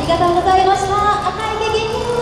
ありがとうございました。赤池元気